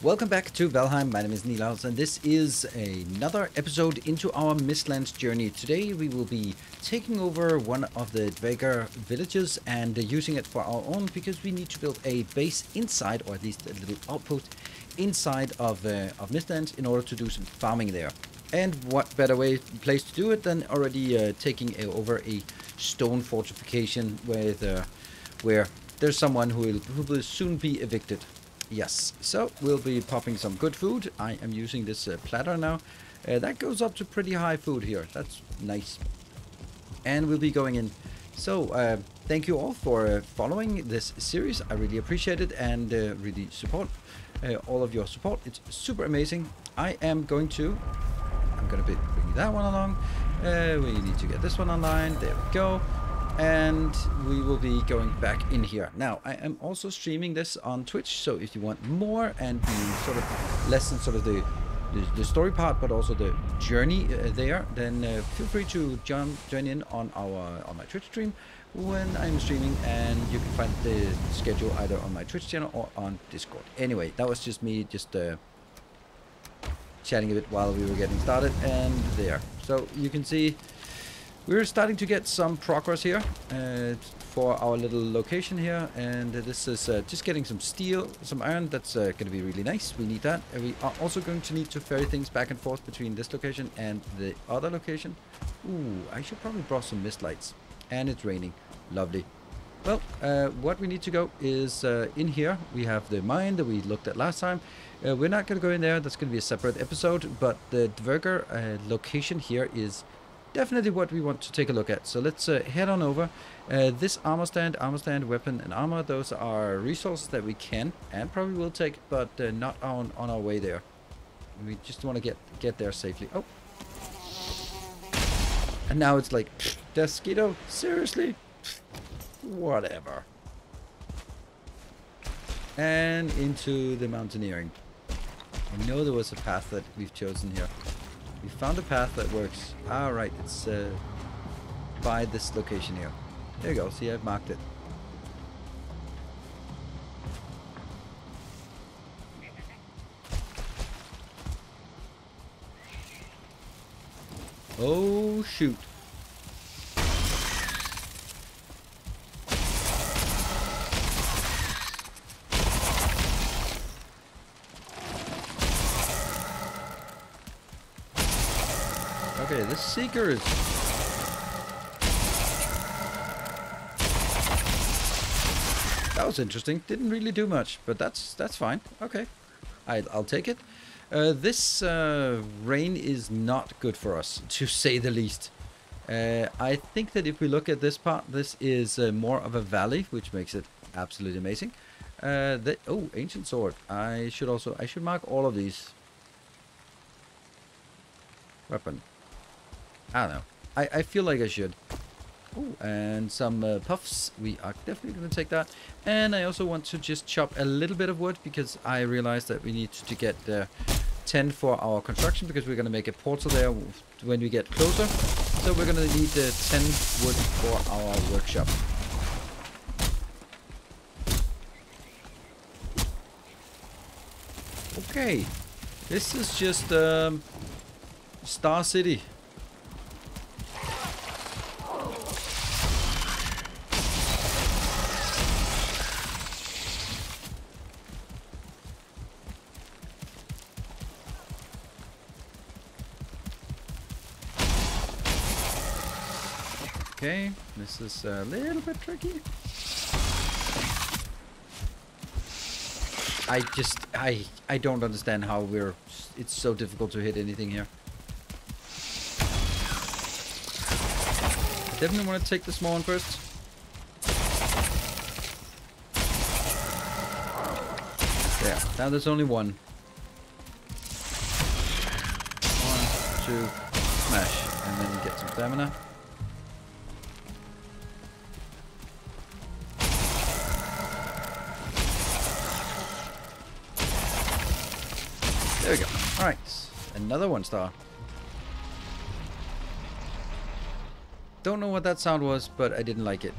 Welcome back to Valheim. My name is Nilaus, and this is another episode into our Mistlands journey. Today we will be taking over one of the Dvergr villages and using it for our own because we need to build a base inside, or at least a little outpost inside of uh, of Mistlands in order to do some farming there. And what better way place to do it than already uh, taking a, over a stone fortification with uh, where there's someone who will, who will soon be evicted. Yes, so we'll be popping some good food. I am using this uh, platter now. Uh, that goes up to pretty high food here. That's nice. And we'll be going in. So, uh, thank you all for uh, following this series. I really appreciate it and uh, really support uh, all of your support. It's super amazing. I am going to... I'm going to be bringing that one along. we need to get this one online. There we go and we will be going back in here. Now, I am also streaming this on Twitch, so if you want more and be sort of less than sort of the the, the story part, but also the journey uh, there, then uh, feel free to join join in on our on my Twitch stream when I'm streaming, and you can find the schedule either on my Twitch channel or on Discord. Anyway, that was just me just uh, chatting a bit while we were getting started, and there. So you can see we're starting to get some progress here uh, for our little location here, and uh, this is uh, just getting some steel, some iron. That's uh, going to be really nice. We need that. And we are also going to need to ferry things back and forth between this location and the other location. Ooh, I should probably brought some mist lights. And it's raining. Lovely. Well, uh, what we need to go is uh, in here. We have the mine that we looked at last time. we're not going to go in there. That's going to be a separate episode. But the Dvergr location here is definitely what we want to take a look at. So let's uh, head on over. Uh, this armor stand, armor stand, weapon, and armor, those are resources that we can and probably will take, but uh, not on, on our way there. We just want to get, get there safely. Oh. And now it's like, Deathsquito, seriously? Whatever. And into the mountaineering. I know there was a path that we've chosen here. We found a path that works. Alright, it's uh, by this location here. There you go, see I've marked it. Oh shoot. Okay, this Seeker is... That was interesting. Didn't really do much, but that's that's fine. Okay, I, I'll take it. Uh, this uh, rain is not good for us, to say the least. Uh, I think that if we look at this part, this is uh, more of a valley, which makes it absolutely amazing. Uh, the, oh, ancient sword. I should also I should mark all of these. Weapon. I don't know. I, I feel like I should. Ooh, and some uh, puffs. We are definitely going to take that. And I also want to just chop a little bit of wood because I realized that we need to get the 10 for our construction because we're going to make a portal there when we get closer. So we're going to need the 10 wood for our workshop. Okay. This is just um, Star City. This is a little bit tricky. I just, I, I don't understand how we're, it's so difficult to hit anything here. Definitely want to take the small one first. Yeah, now there's only one. One, two, smash, and then get some stamina. There we go. Alright. Another one star. Don't know what that sound was, but I didn't like it.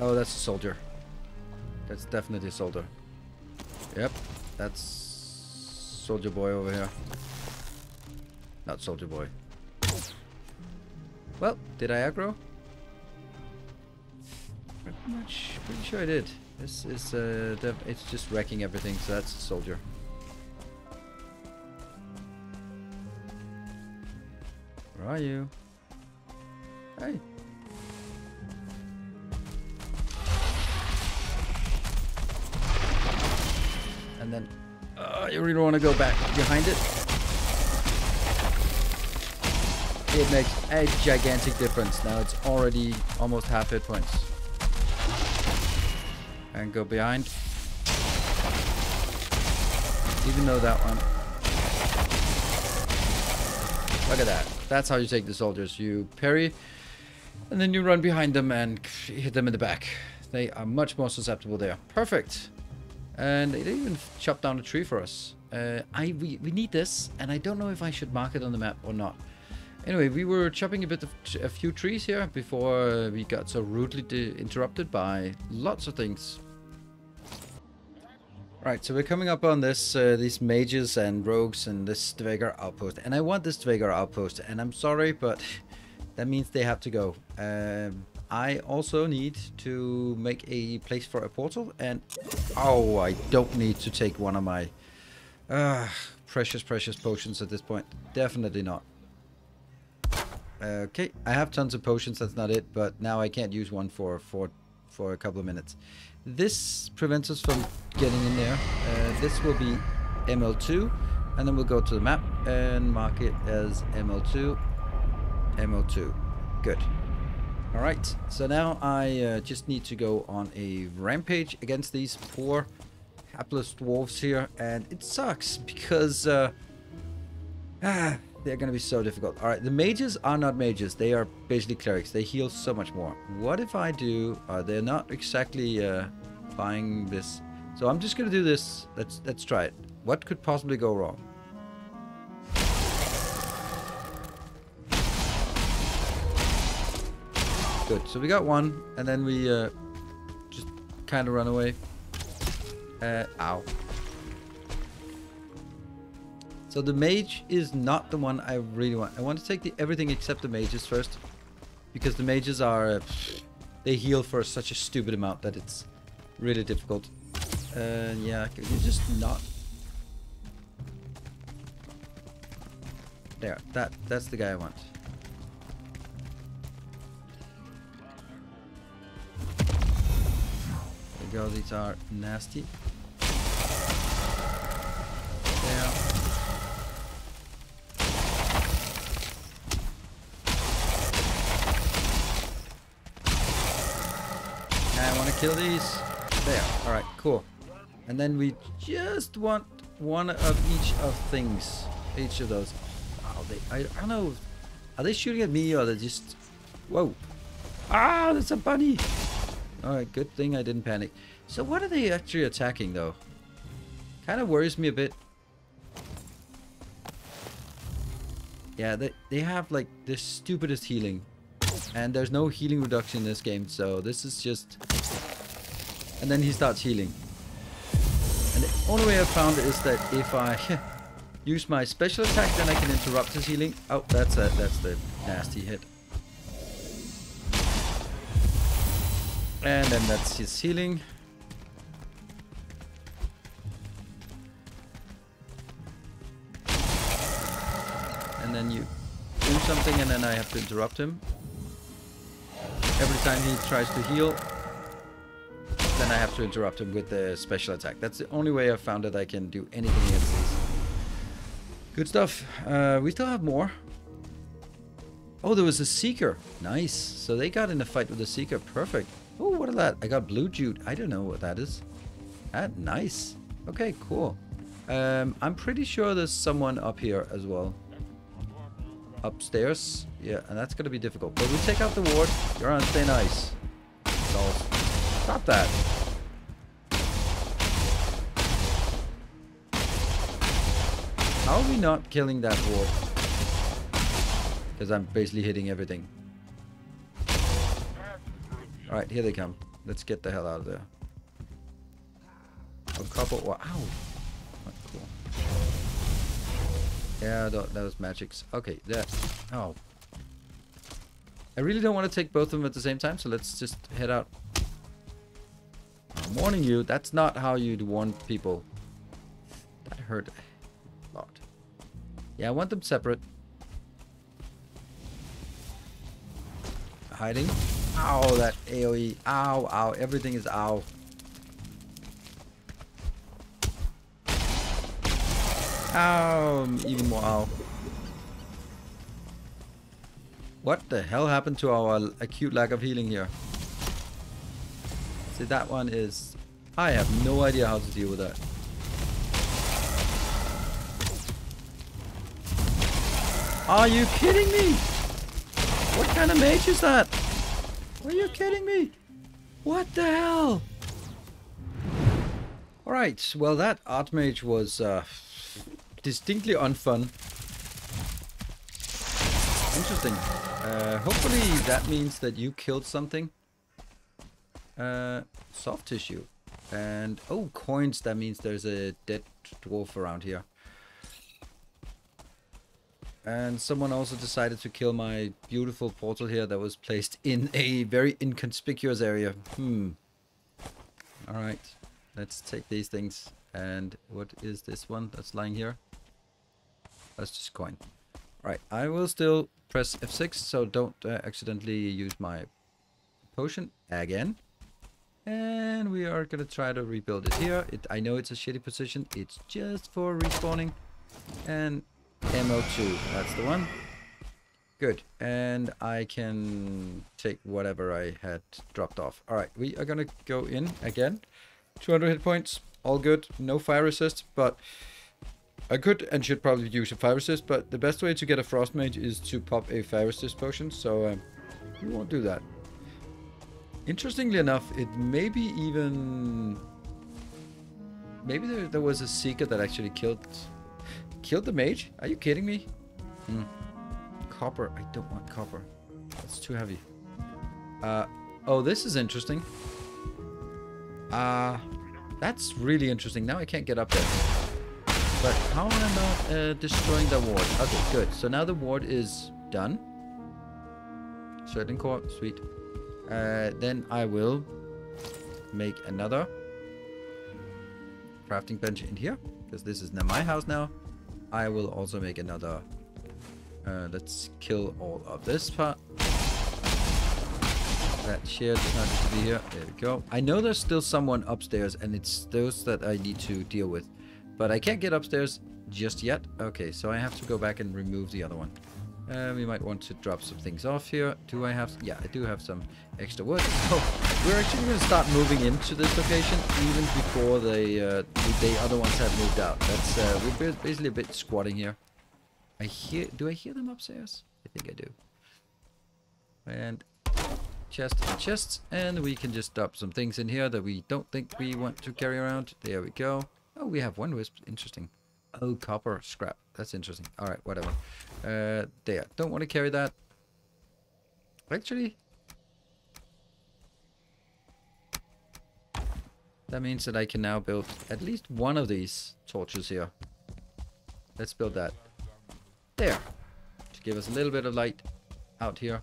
Oh, that's a soldier. That's definitely a soldier. Yep. That's Soldier Boy over here. Not Soldier Boy. Well, did I aggro? Pretty much, pretty sure I did. This is, uh, it's just wrecking everything, so that's a Soldier. Where are you? Hey. And then, uh, you really want to go back behind it. It makes a gigantic difference. Now it's already almost half hit points. And go behind. Even though that one. Look at that. That's how you take the soldiers. You parry, and then you run behind them and hit them in the back. They are much more susceptible there. Perfect. And they even chopped down a tree for us. Uh, I we, we need this, and I don't know if I should mark it on the map or not. Anyway, we were chopping a bit of a few trees here before we got so rudely interrupted by lots of things. Right, so we're coming up on this, uh, these mages and rogues and this Dvergr outpost. And I want this Dvergr outpost, and I'm sorry, but that means they have to go. Um, I also need to make a place for a portal, and oh, I don't need to take one of my uh, precious, precious potions at this point. Definitely not. Okay, I have tons of potions, that's not it, but now I can't use one for, for, for a couple of minutes. This prevents us from getting in there. Uh, this will be ML2, and then we'll go to the map and mark it as ML2, ML2. Good. Alright, so now I uh, just need to go on a rampage against these poor hapless dwarves here, and it sucks because uh, ah, they're going to be so difficult. All right, the mages are not mages. They are basically clerics. They heal so much more. What if I do... Uh, they're not exactly uh, buying this. So I'm just going to do this. Let's, let's try it. What could possibly go wrong? Good. So we got one, and then we uh, just kind of run away. Uh, ow. So the mage is not the one I really want. I want to take the everything except the mages first. Because the mages are... Uh, they heal for such a stupid amount that it's really difficult. And uh, yeah, you just not... There, that that's the guy I want. There we go, these are nasty. Kill these? There. Alright, cool. And then we just want one of each of things. Each of those. Wow, they, I, I don't know. Are they shooting at me or they just... Whoa. Ah, there's a bunny. Alright, good thing I didn't panic. So what are they actually attacking though? Kind of worries me a bit. Yeah, they, they have like the stupidest healing. And there's no healing reduction in this game, so this is just and then he starts healing. And the only way I found is that if I use my special attack, then I can interrupt his healing. Oh, that's that's the nasty hit. And then that's his healing. And then you do something and then I have to interrupt him. Every time he tries to heal, then I have to interrupt him with the special attack. That's the only way I've found that I can do anything against these. Good stuff. Uh, we still have more. Oh, there was a Seeker. Nice. So they got in a fight with the Seeker. Perfect. Oh, what is that? I got Blue Jute. I don't know what that is. That nice. Okay, cool. Um, I'm pretty sure there's someone up here as well. Upstairs. Yeah, and that's going to be difficult. But we take out the ward. You're on stay nice. Stop that. How are we not killing that ward? Because I'm basically hitting everything. Alright, here they come. Let's get the hell out of there. A couple... Ow. Yeah, that, that was magics. Okay, there. Oh. I really don't want to take both of them at the same time, so let's just head out. I'm warning you, that's not how you'd warn people. That hurt a lot. Yeah, I want them separate. Hiding. Ow, that AoE. Ow, ow. Everything is ow. Ow, even more ow. What the hell happened to our acute lack of healing here? See, that one is... I have no idea how to deal with that. Are you kidding me? What kind of mage is that? Are you kidding me? What the hell? Alright, well that Archmage was uh, distinctly unfun. Interesting. Uh, hopefully that means that you killed something. Uh, soft tissue. And, oh, coins, that means there's a dead dwarf around here. And someone also decided to kill my beautiful portal here that was placed in a very inconspicuous area. Hmm. Alright. Let's take these things. And what is this one that's lying here? That's just coin. Alright, I will still press F6, so don't uh, accidentally use my potion again. And we are gonna try to rebuild it here. It, I know it's a shitty position. It's just for respawning. And MO2, that's the one. Good, and I can take whatever I had dropped off. Alright, we are gonna go in again. 200 hit points, all good, no fire resist, but I could and should probably use a fire resist, but the best way to get a frost mage is to pop a fire resist potion, so um, we won't do that. Interestingly enough, it may be even... Maybe there, there was a seeker that actually killed killed the mage? Are you kidding me? Hmm. Copper. I don't want copper. That's too heavy. Uh, oh, this is interesting. Uh, that's really interesting. Now I can't get up there. But how am I not uh, destroying the ward? Okay, good. So now the ward is done. Certain core. Sweet. Uh, then I will make another crafting bench in here. Because this is now my house now. I will also make another. Uh, let's kill all of this part. That chair does not need to be here. There we go. I know there's still someone upstairs, and it's those that I need to deal with. But I can't get upstairs just yet. Okay, so I have to go back and remove the other one. Uh, we might want to drop some things off here. Do I have... Yeah, I do have some extra wood. So we're actually going to start moving into this location even before the, uh, the other ones have moved out. That's uh, We're basically a bit squatting here. I hear... Do I hear them upstairs? I think I do. And chest and chests. And we can just drop some things in here that we don't think we want to carry around. There we go. Oh, we have one wisp. Interesting. Oh, copper scrap. That's interesting. All right, whatever. Uh, there. Don't want to carry that. Actually, that means that I can now build at least one of these torches here. Let's build that. There. To give us a little bit of light out here.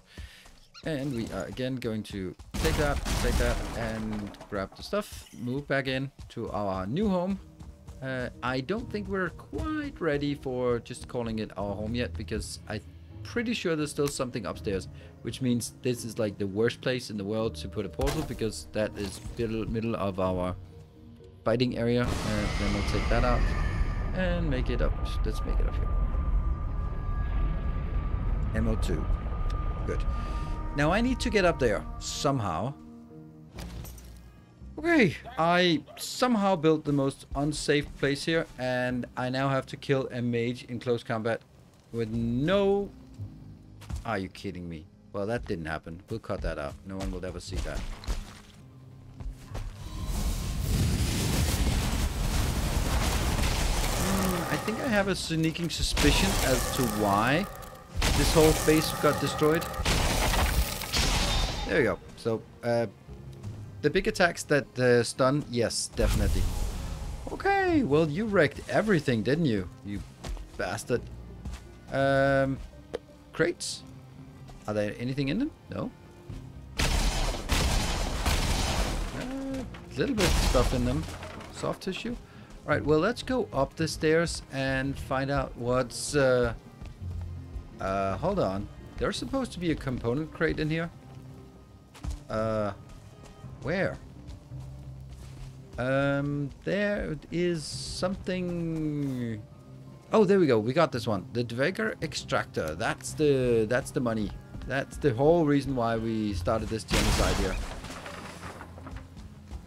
And we are again going to take that, take that, and grab the stuff. Move back in to our new home. Uh, I don't think we're quite ready for just calling it our home yet because I'm pretty sure there's still something upstairs, which means this is like the worst place in the world to put a portal because that is middle, middle of our fighting area. And then we'll take that out and make it up. Let's make it up here. MO2. Good. Now I need to get up there somehow. Okay, I somehow built the most unsafe place here, and I now have to kill a mage in close combat with no... Are you kidding me? Well, that didn't happen. We'll cut that out. No one will ever see that. Hmm, I think I have a sneaking suspicion as to why this whole base got destroyed. There you go. So, uh, the big attacks that uh, stun, yes, definitely. Okay, well you wrecked everything, didn't you? You bastard. Um, crates. Are there anything in them? No. A little bit of stuff in them. Soft tissue. Alright, well, let's go up the stairs and find out what's... Uh, uh, hold on. There's supposed to be a component crate in here. Uh, where? Um, there is something... Oh, there we go. We got this one. The Dvergr extractor. That's the that's the money. That's the whole reason why we started this genocide here.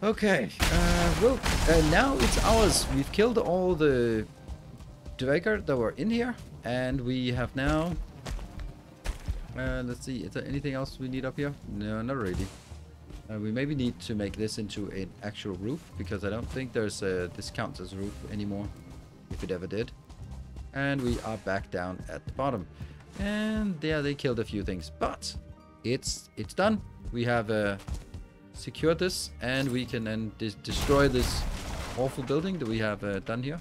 Okay. Uh, well, uh, now it's ours. We've killed all the Dvergr that were in here, and we have now. Uh, let's see. Is there anything else we need up here? No, not really. Uh, we maybe need to make this into an actual roof because I don't think there's a this counts as a roof anymore, if it ever did. And we are back down at the bottom. And there they killed a few things. But it's it's done. We have uh, secured this and we can then destroy this awful building that we have uh, done here.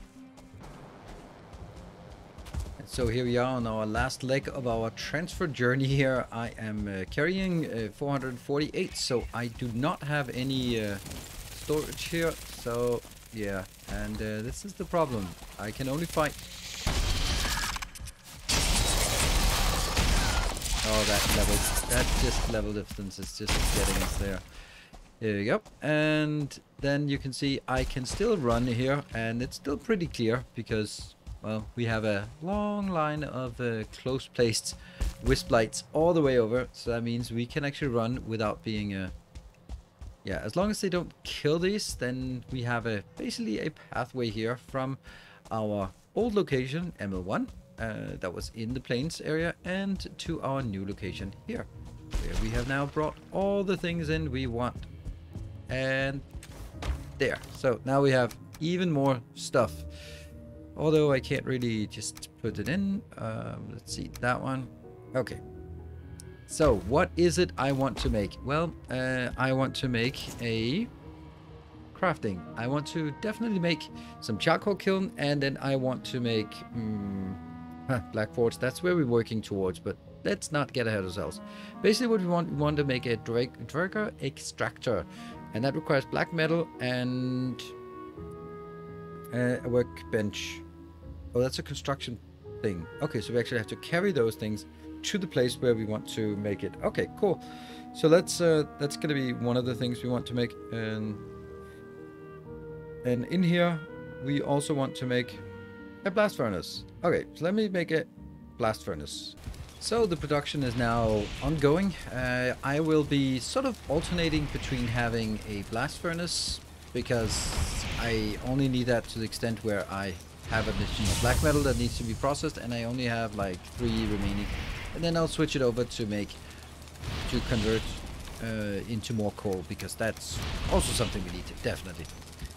So here we are on our last leg of our transfer journey here. I am uh, carrying uh, 448 so I do not have any uh, storage here. So yeah, and uh, this is the problem. I can only fight Oh, that level, that just level distance is just getting us there. Here we go. And then you can see I can still run here and it's still pretty clear because, well, we have a long line of uh, close placed wisp lights all the way over. So that means we can actually run without being a... Uh, yeah, as long as they don't kill these, then we have a basically a pathway here from our old location, ML1, uh, that was in the plains area and to our new location here where we have now brought all the things in we want and there so now we have even more stuff although I can't really just put it in um, let's see that one. Okay. So what is it I want to make? Well uh, I want to make a crafting. I want to definitely make some charcoal kiln and then I want to make um, Black Forge, that's where we're working towards, but let's not get ahead of ourselves. Basically what we want, we want to make a Dvergr extractor, and that requires black metal and uh, a workbench. Oh, that's a construction thing. Okay, so we actually have to carry those things to the place where we want to make it. Okay, cool. So that's uh, that's gonna be one of the things we want to make, and and in here we also want to make a blast furnace. Okay, so let me make a blast furnace. So the production is now ongoing. Uh, I will be sort of alternating between having a blast furnace because I only need that to the extent where I have additional black metal that needs to be processed and I only have like three remaining. And then I'll switch it over to make, to convert uh, into more coal because that's also something we need, to definitely.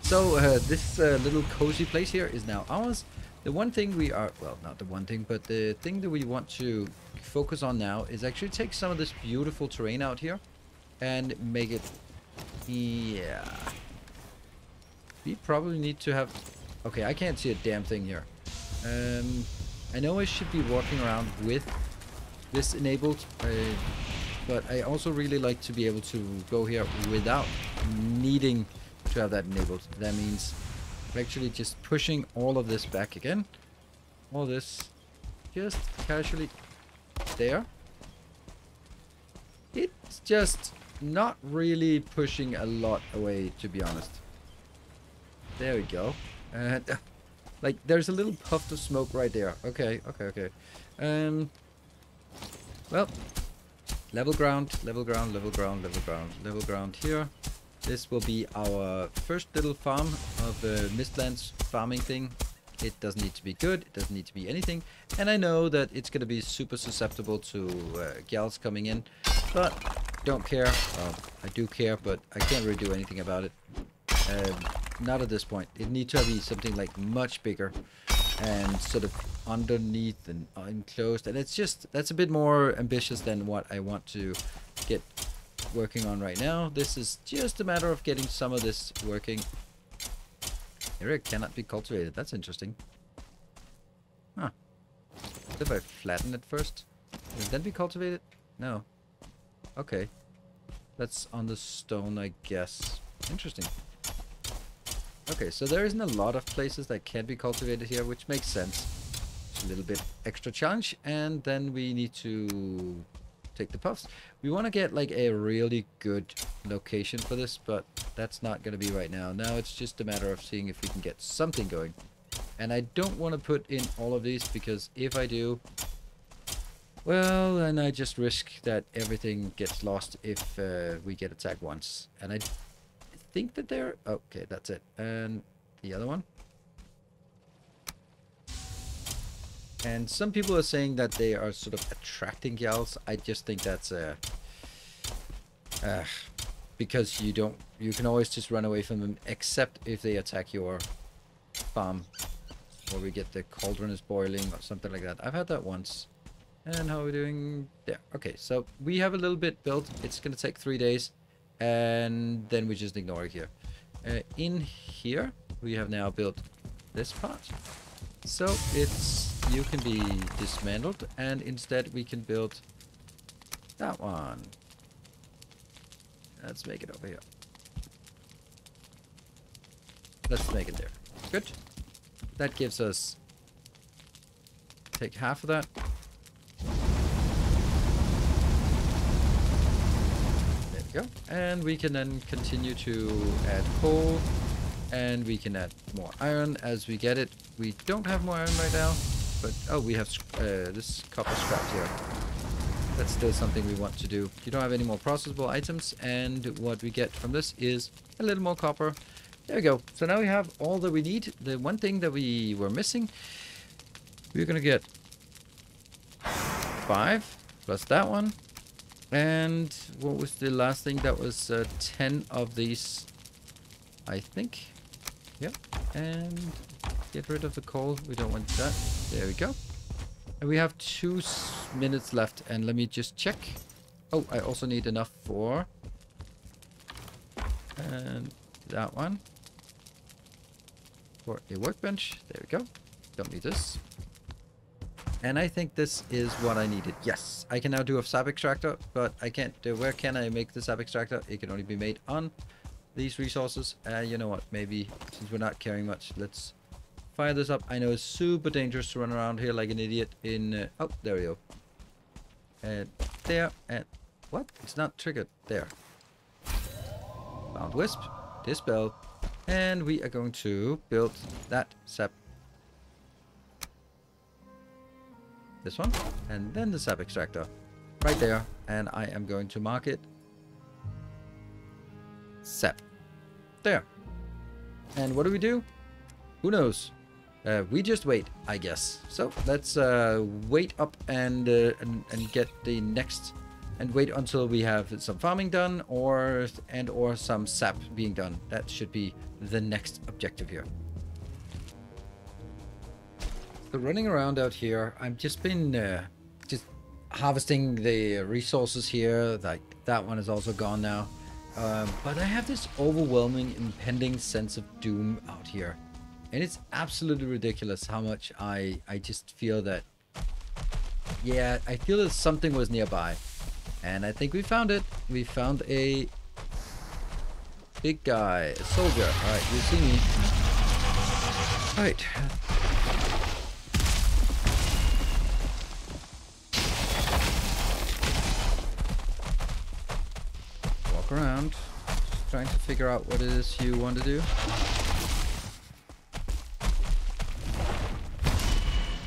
So uh, this uh, little cozy place here is now ours. The one thing we are, well, not the one thing, but the thing that we want to focus on now is actually take some of this beautiful terrain out here and make it, yeah. We probably need to have, okay, I can't see a damn thing here. Um, I know I should be walking around with this enabled, uh, but I also really like to be able to go here without needing to have that enabled. That means actually just pushing all of this back again. All this just casually there. It's just not really pushing a lot away, to be honest. There we go. And like, there's a little puff of smoke right there. Okay, okay, okay. Um, well, level ground, level ground, level ground, level ground, level ground here. This will be our first little farm of the Mistlands farming thing. It doesn't need to be good, it doesn't need to be anything. And I know that it's going to be super susceptible to uh, Gjalls coming in, but don't care. I do care, but I can't really do anything about it. Um, not at this point. It needs to be something like much bigger and sort of underneath and enclosed. And it's just, that's a bit more ambitious than what I want to get working on right now. This is just a matter of getting some of this working. Area cannot be cultivated. That's interesting. Huh. What If I flatten it first, and then we cultivate it? No. Okay. That's on the stone, I guess. Interesting. Okay, so there isn't a lot of places that can be cultivated here, which makes sense. A little bit extra challenge, and then we need to take the puffs. We want to get like a really good location for this, but that's not going to be right now. Now it's just a matter of seeing if we can get something going. And I don't want to put in all of these because if I do, well, then I just risk that everything gets lost if uh, we get attacked once. And I think that they're... Okay, that's it. And the other one. And some people are saying that they are sort of attracting Gjalls. I just think that's a... Uh, uh, because you don't... You can always just run away from them, except if they attack your farm or we get the cauldron is boiling or something like that. I've had that once. And how are we doing there? Okay, so we have a little bit built. It's going to take three days. And then we just ignore it here. Uh, in here, we have now built this part. So it's you can be dismantled and instead we can build that one. Let's make it over here. Let's make it there. Good. That gives us... Take half of that. There we go. And we can then continue to add coal. And we can add more iron as we get it. We don't have more iron right now. But, oh, we have uh, this copper scrap here. That's still something we want to do. You don't have any more processable items. And what we get from this is a little more copper there we go. So now we have all that we need. The one thing that we were missing, we're going to get five plus that one. And what was the last thing? That was uh, 10 of these, I think. Yep. And get rid of the coal. We don't want that. There we go. And we have two minutes left. And let me just check. Oh, I also need enough for... And that one for a workbench. There we go. Don't need this. And I think this is what I needed. Yes, I can now do a sap extractor, but I can't do, where can I make the sap extractor? It can only be made on these resources. Uh, you know what, maybe since we're not carrying much, let's fire this up. I know it's super dangerous to run around here like an idiot in, uh, oh, there we go. And there, and what? It's not triggered. There. Found wisp. Dispel. And we are going to build that sap. This one. And then the sap extractor. Right there. And I am going to mark it. Sap. There. And what do we do? Who knows? Uh, we just wait, I guess. So let's uh, wait up and, uh, and and get the next and wait until we have some farming done or and or some sap being done. That should be the next objective here. Running around out here, I've just been uh, just harvesting the resources here. Like that one is also gone now. Um, but I have this overwhelming impending sense of doom out here. And it's absolutely ridiculous how much I, I just feel that, yeah, I feel that something was nearby. And I think we found it. We found a big guy, a soldier. Alright, you see me. Alright. Walk around, trying to figure out what it is you want to do.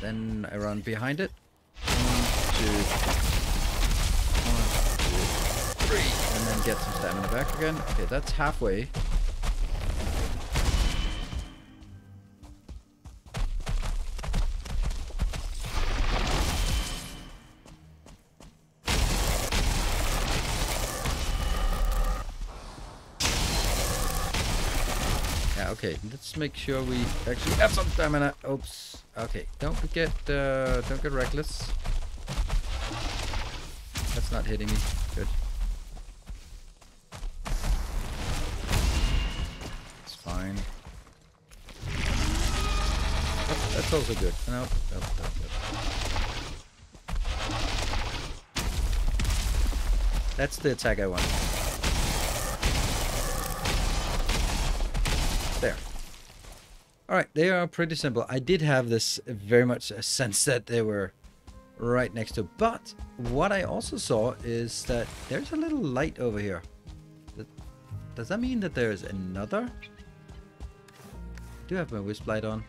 Then I run behind it. One, two, and then get some stamina back again. Okay, that's halfway. okay. Let's make sure we actually have some stamina. Oops. Okay, don't get uh, don't get reckless. That's not hitting me. Good. It's fine. Oh, that's also good. No, no, no, no. That's the attack I want. Alright, they are pretty simple. I did have this very much a sense that they were right next to. But what I also saw is that there's a little light over here. Does that mean that there's another? I do have my wisp light on.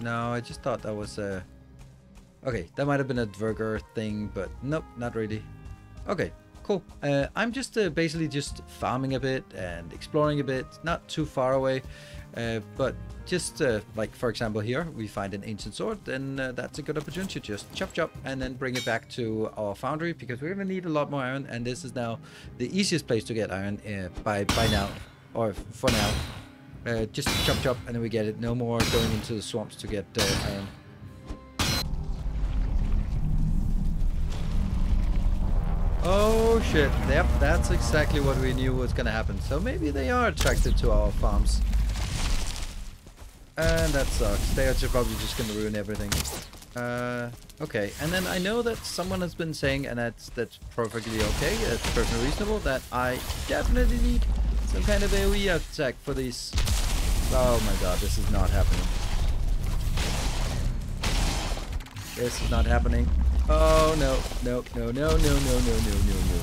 No, I just thought that was a... Okay, that might have been a Dvergr thing, but nope, not really. Okay, cool. Uh, I'm just uh, basically just farming a bit and exploring a bit, not too far away, uh, but just uh, like for example here, we find an ancient sword, then uh, that's a good opportunity to just chop chop and then bring it back to our foundry because we're gonna need a lot more iron, and this is now the easiest place to get iron uh, by by now, or for now. Just chop chop and then we get it. No more going into the swamps to get iron. Oh shit, yep, that's exactly what we knew was gonna happen. So maybe they are attracted to our farms. And that sucks. They are probably just gonna ruin everything. Uh, okay, and then I know that someone has been saying, and that's that's perfectly okay, that's perfectly reasonable, that I definitely need some kind of AoE attack for these. Oh my god, this is not happening. This is not happening. Oh no, no, no, no, no, no, no, no, no, no.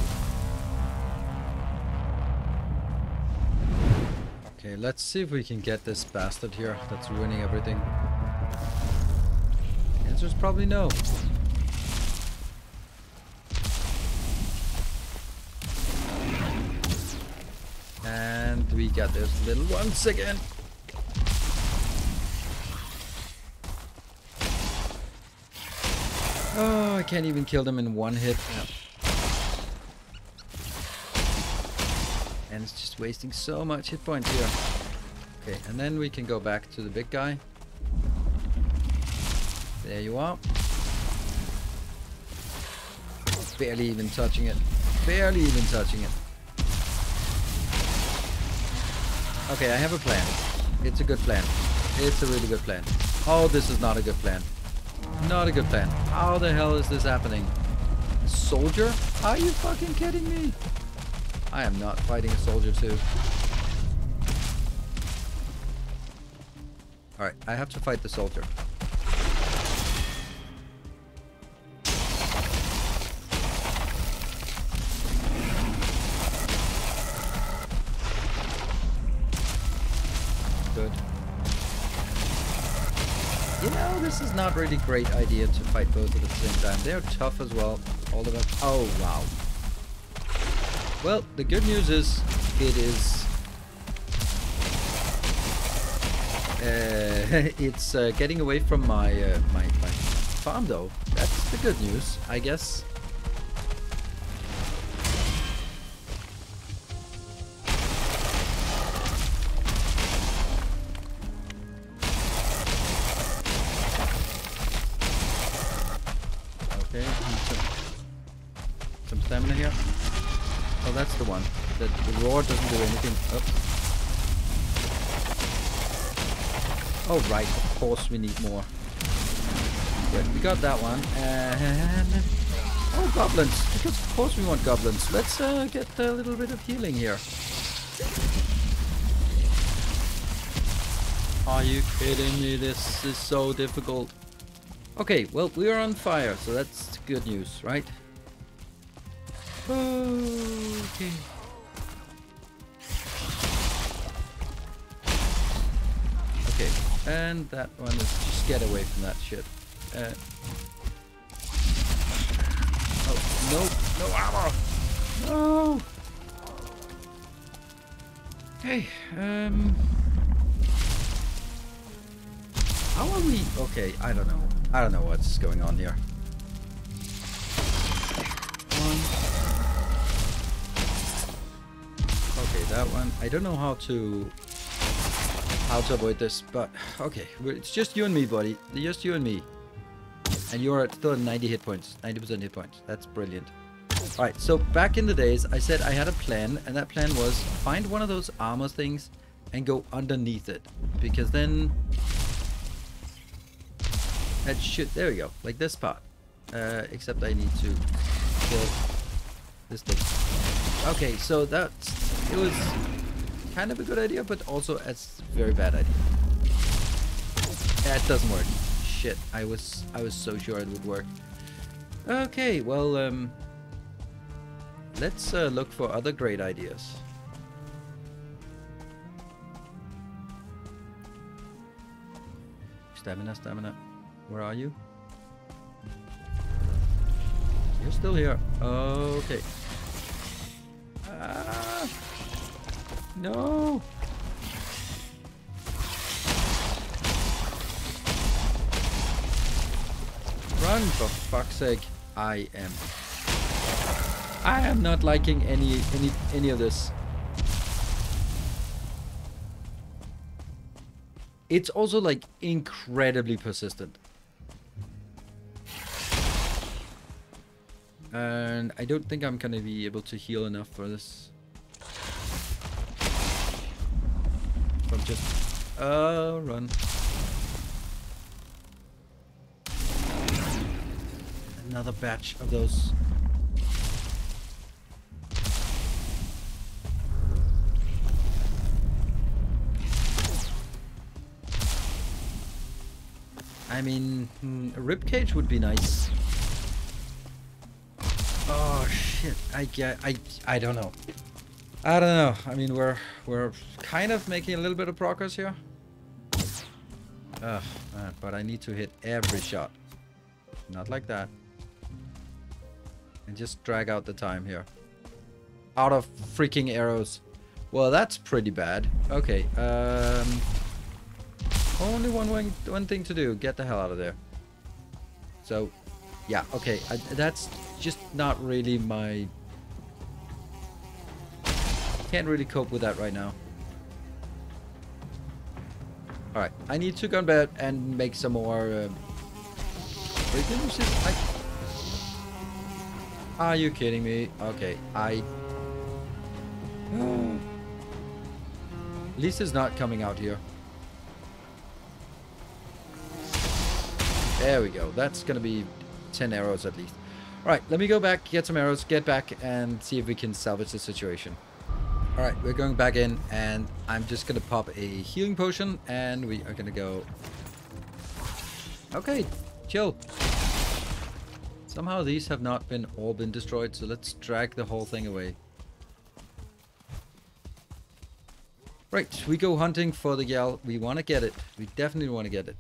Okay, let's see if we can get this bastard here that's ruining everything. Answer's probably no. And we got this little once again. Oh, I can't even kill them in one hit. And it's just wasting so much hit points here. Okay, and then we can go back to the big guy. There you are. Barely even touching it. Barely even touching it. Okay, I have a plan. It's a good plan. It's a really good plan. Oh, this is not a good plan. Not a good plan. How the hell is this happening? Soldier? Are you fucking kidding me? I am not fighting a soldier too. Alright, I have to fight the soldier. Not really great idea to fight both at the same time. They're tough as well. All of them. Oh, wow. Well, the good news is it is uh, it's uh, getting away from my, uh, my my farm though. That's the good news, I guess. Anything. Oh. oh, right. Of course we need more. Good, we got that one. And... Oh, goblins. Because of course we want goblins. Let's uh, get a little bit of healing here. Are you kidding me? This is so difficult. Okay, well, we are on fire, so that's good news, right? Okay. And that one is just get away from that shit. Uh, oh, no, no armor! No! Okay, um... How are we... Okay, I don't know. I don't know what's going on here. One. Okay, that one. I don't know how to how to avoid this, but okay. It's just you and me, buddy. Just you and me. And you're still at 90 hit points. 90% hit points. That's brilliant. Alright, so back in the days, I said I had a plan, and that plan was find one of those armor things and go underneath it. Because then... That should... There we go. Like this part. Uh, except I need to kill this thing. Okay, so that's it was kind of a good idea, but also a very bad idea. That doesn't work. Shit, I was I was so sure it would work. Okay, well, um, let's uh, look for other great ideas. Stamina, stamina. Where are you? You're still here. Okay. No! Run for fuck's sake. I am. I am not liking any any any of this. It's also like incredibly persistent. And I don't think I'm gonna be able to heal enough for this. Just... Uh, run. Another batch of those. I mean, hmm, a ribcage would be nice. Oh shit! I get. I. I don't know. I don't know. I mean, we're we're kind of making a little bit of progress here. Ugh, man, but I need to hit every shot. Not like that. And just drag out the time here. Out of freaking arrows. Well, that's pretty bad. Okay. Um. Only one, one, one thing to do. Get the hell out of there. So, yeah, okay. I, that's just not really my... Can't really cope with that right now. Alright, I need to go bed and make some more... Uh... I... Are you kidding me? Okay, I... Lisa's not coming out here. There we go. That's going to be 10 arrows at least. Alright, let me go back, get some arrows, get back, and see if we can salvage the situation. Alright, we're going back in, and I'm just to pop a healing potion, and we are to go... Okay, chill. Somehow these have not been all been destroyed, so let's drag the whole thing away. Right, we go hunting for the Gjall. We want to get it. We definitely want to get it.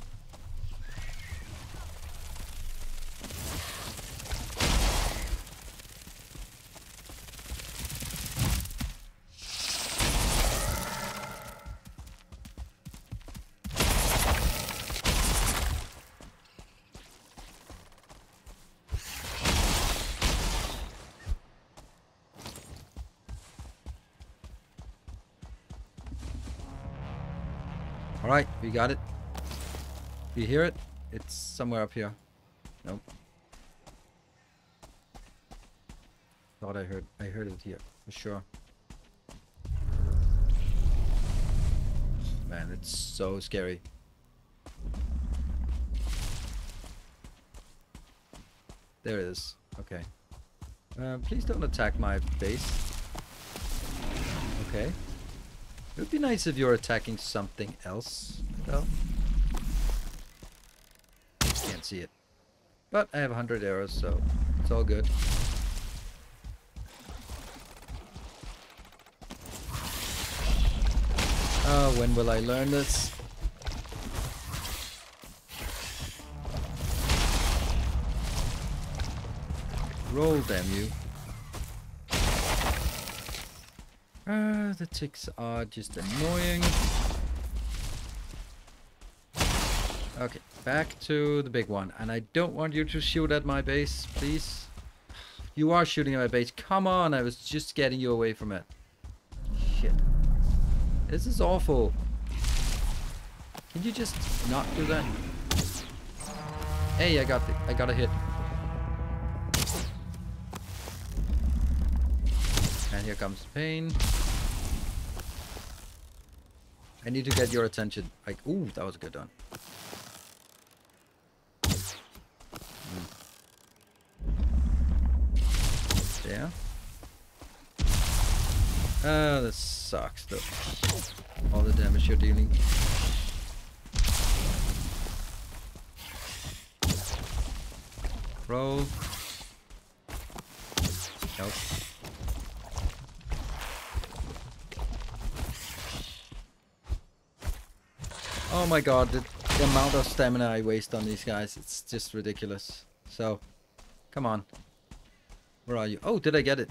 You hear it? It's somewhere up here. Nope. Thought I heard I heard it here, for sure. Man, it's so scary. There it is. Okay. Uh, please don't attack my base. Okay. It would be nice if you're attacking something else, though. See it. But I have 100 arrows, so it's all good. Oh, when will I learn this? Roll, damn you. Uh, the ticks are just annoying. Okay, back to the big one. And I don't want you to shoot at my base, please. You are shooting at my base. Come on, I was just getting you away from it. Shit. This is awful. Can you just not do that? Hey, I got the, I got a hit. And here comes pain. I need to get your attention. Like, ooh, that was a good one. Mm. there. Ah, this sucks though. All the damage you're dealing. Roll. Nope. Oh my god, the, the amount of stamina I waste on these guys, it's just ridiculous. So, come on. Where are you? Oh, did I get it?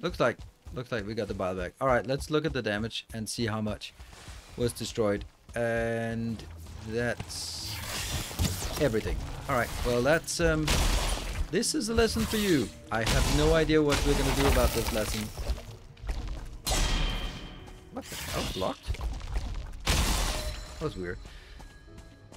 Looks like, looks like we got the bilebag. Alright, let's look at the damage and see how much was destroyed. And that's everything. Alright, well that's, um, this is a lesson for you. I have no idea what we're gonna do about this lesson. What the hell? Blocked? That was weird.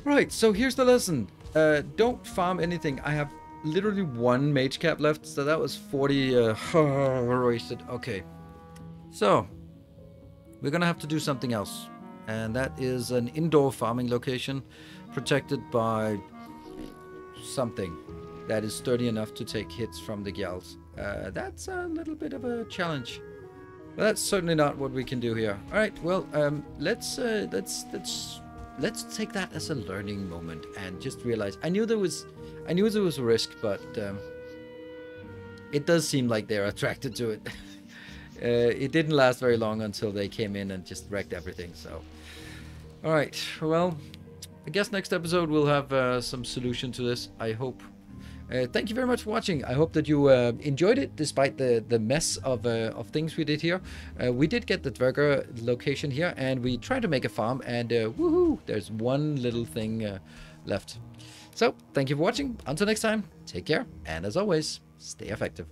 Right, so here's the lesson. Uh, don't farm anything. I have literally one magecap left, so that was 40 uh, wasted. Okay. So, we're gonna have to do something else. And that is an indoor farming location protected by something that is sturdy enough to take hits from the Gjalls. Uh, that's a little bit of a challenge. But that's certainly not what we can do here. All right, well, um, let's uh, let's let's let's take that as a learning moment and just realize. I knew there was, I knew there was a risk, but um, it does seem like they're attracted to it. uh, it didn't last very long until they came in and just wrecked everything. So, all right, well, I guess next episode we'll have uh, some solution to this. I hope. Uh, thank you very much for watching. I hope that you uh, enjoyed it, despite the the mess of uh, of things we did here. Uh, we did get the Dvergr location here, and we tried to make a farm, and uh, woohoo! There's one little thing uh, left. So, thank you for watching. Until next time, take care, and as always, stay effective.